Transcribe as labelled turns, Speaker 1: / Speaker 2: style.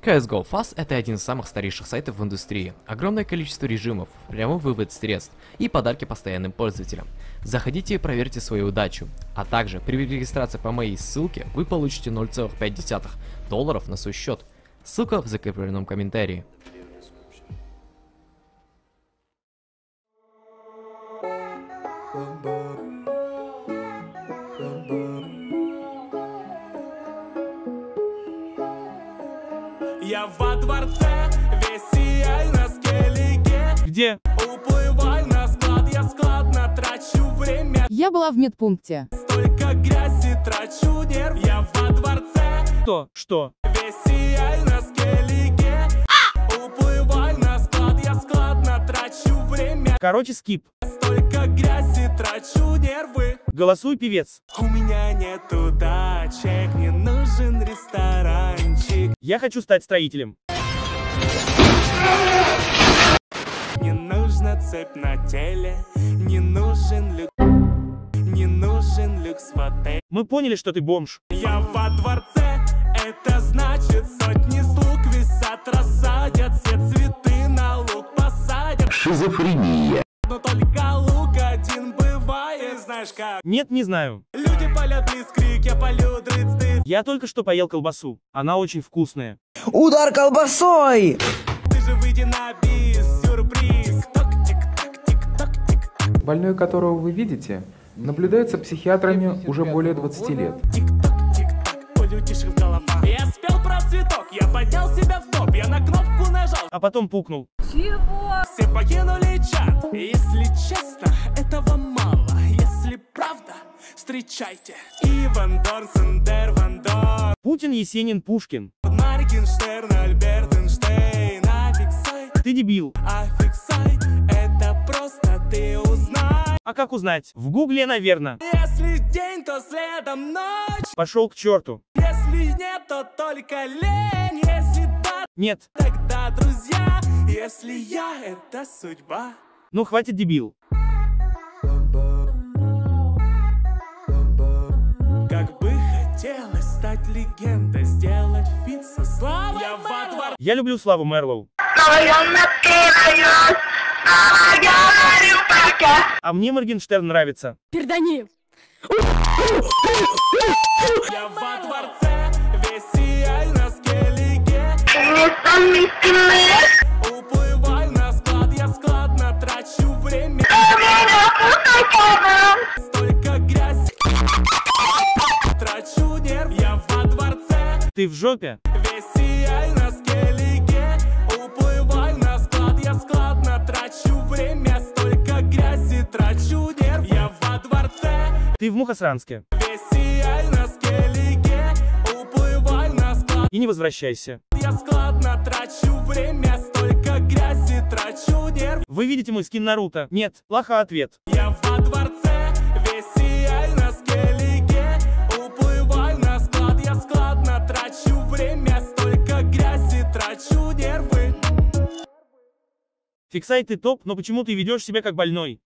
Speaker 1: CSGO Fast это один из самых старейших сайтов в индустрии. Огромное количество режимов, прямой вывод средств и подарки постоянным пользователям. Заходите и проверьте свою удачу. А также при регистрации по моей ссылке вы получите 0,5 долларов на свой счет. Ссылка в закрепленном комментарии.
Speaker 2: Я во дворце, весь сияю на скеллиге
Speaker 3: Где?
Speaker 2: Уплываю на склад, я складно трачу время
Speaker 4: Я была в медпункте.
Speaker 2: Столько грязи трачу нерв Я во дворце,
Speaker 3: Что? Что?
Speaker 2: весь сияю на скеллиге Уплываю на склад, я складно трачу время
Speaker 3: Короче, скип.
Speaker 2: Столько грязи трачу нервы
Speaker 3: Голосуй, певец.
Speaker 2: У меня нету дачек, не нужен ресторанчик
Speaker 3: Я хочу стать строителем.
Speaker 2: Не нужна цепь на теле, не нужен люк, не нужен люкс в отеле.
Speaker 3: Мы поняли, что ты бомж.
Speaker 2: Я во дворце, это значит сотни слуг висят, рассадят все цветы на лук посадят.
Speaker 5: Шизофрения.
Speaker 2: Но только как.
Speaker 3: Нет, не знаю.
Speaker 2: Люди палят блицкрик, я полю дрыц
Speaker 3: Я только что поел колбасу. Она очень вкусная.
Speaker 6: Удар колбасой!
Speaker 2: Ты же выйди на бис, сюрприз. Ток, тик, так, тик, ток, тик,
Speaker 7: Больной, которого вы видите, наблюдается психиатрами уже более 20 лет.
Speaker 2: Тик-ток, голова. Я спел про цветок, я поднял себя в топ, я на кнопку нажал,
Speaker 3: А потом пукнул.
Speaker 2: все покинули чат. Если честно, этого мало. Встречайте. Иван Дорн, Сандер Ван Дорн,
Speaker 3: Путин, Есенин, Пушкин.
Speaker 2: Моргенштерн, Альберт Эйнштейн. А Фиксай,
Speaker 3: Ты дебил.
Speaker 2: А Фиксай, это просто ты узнай.
Speaker 3: А как узнать? В гугле, наверное.
Speaker 2: Если день, то следом ночь.
Speaker 3: Пошел к черту.
Speaker 2: Если нет, то только лень. Если да,
Speaker 3: Нет.
Speaker 2: Тогда, друзья, если я это судьба.
Speaker 3: Ну хватит дебил.
Speaker 2: Хотелось стать легендой, сделать feat со славой. Я во двор...
Speaker 3: Я люблю Славу Мерлоу. А мне Моргенштерн нравится.
Speaker 4: Пердани.
Speaker 3: Ты в жопе?
Speaker 2: Весь сияю на скеллиге Уплываю на склад, я складно трачу время Столько грязи трачу нерв Я во дворце
Speaker 3: Ты в Мухосранске.
Speaker 2: Весь сияю на скеллиге Уплываю на склад,
Speaker 3: И не возвращайся.
Speaker 2: я складно трачу время Столько грязи трачу нерв
Speaker 3: Вы видите мой скин Наруто? Нет. Плохо ответ.
Speaker 2: Я во дворце
Speaker 3: Фиксай ты топ, но почему ты ведешь себя как больной?